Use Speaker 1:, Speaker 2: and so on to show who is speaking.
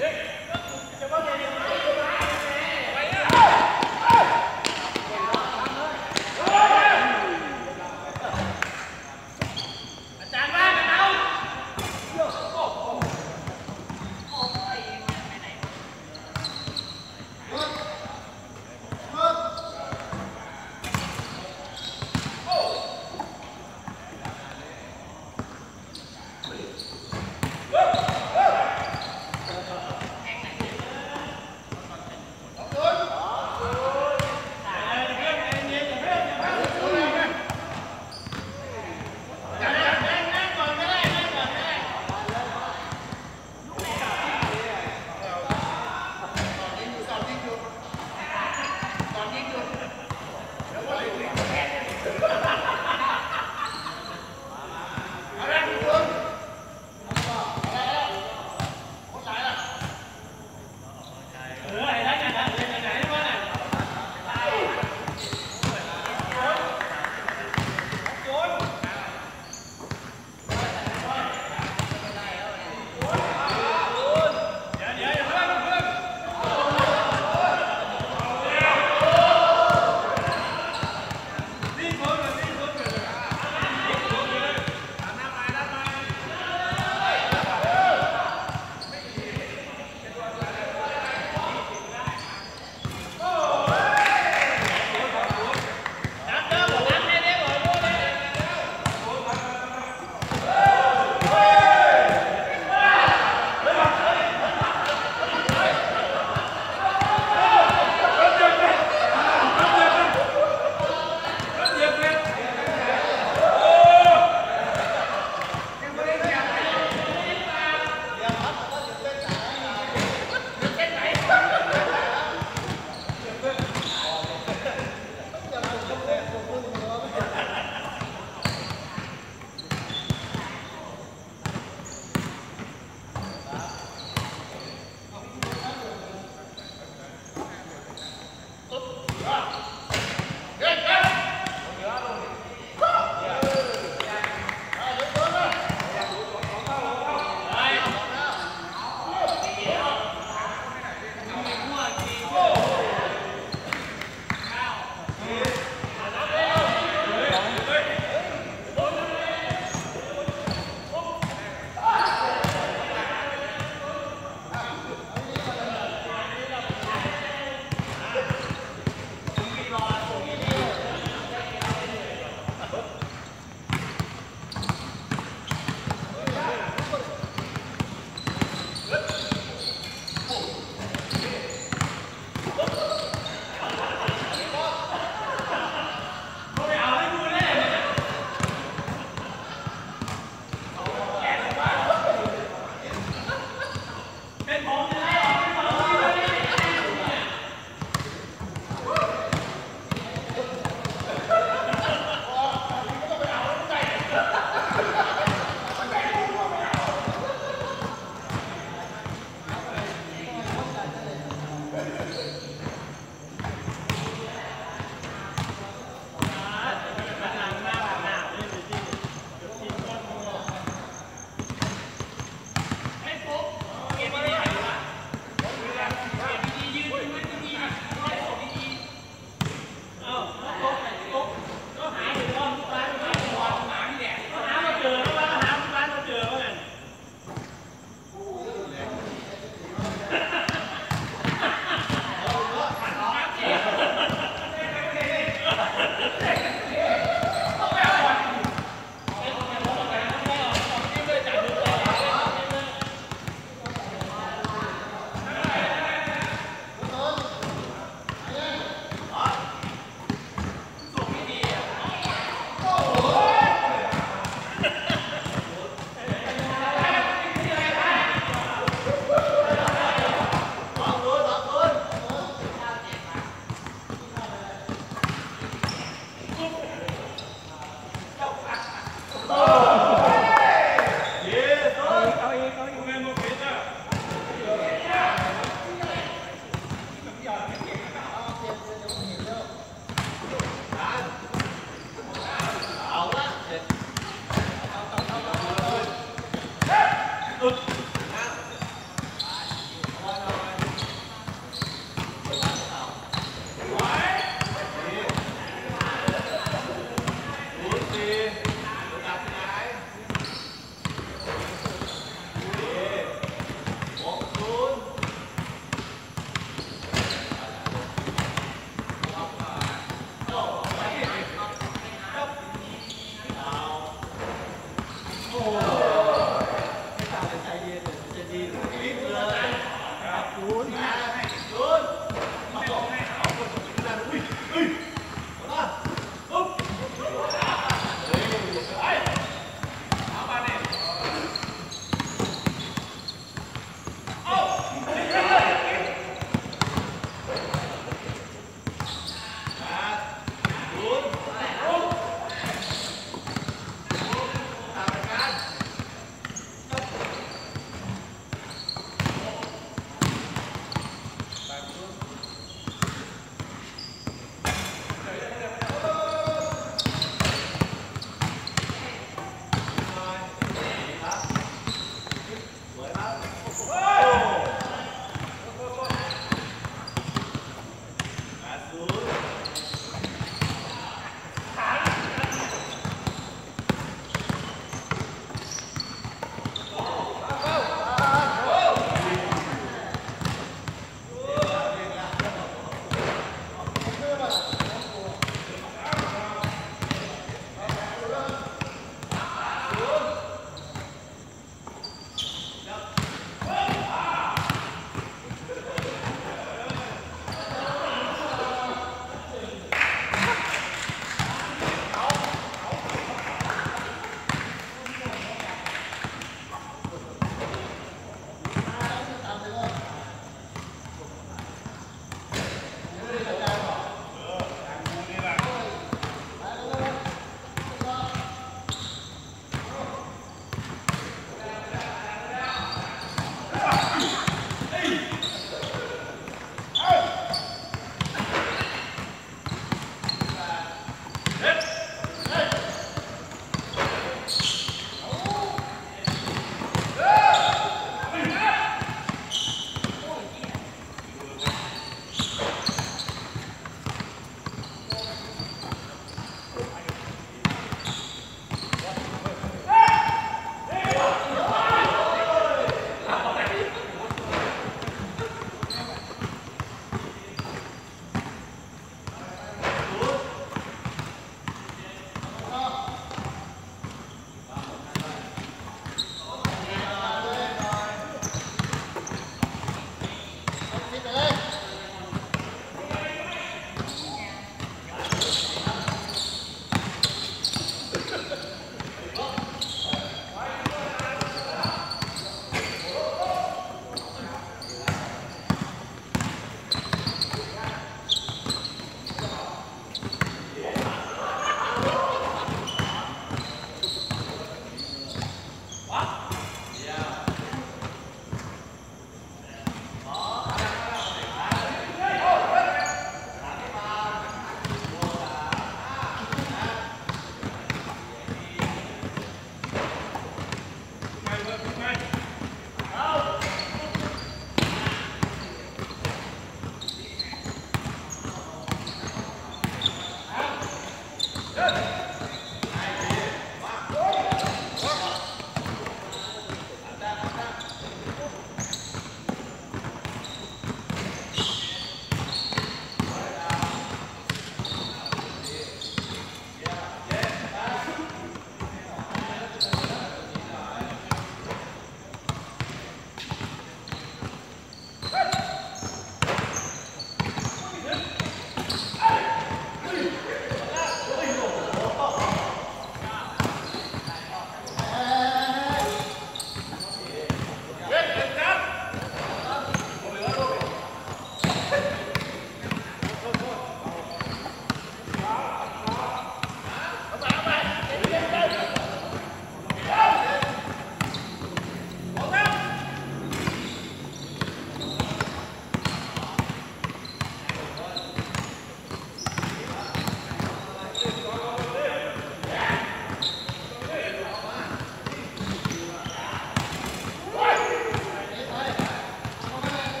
Speaker 1: Yeah.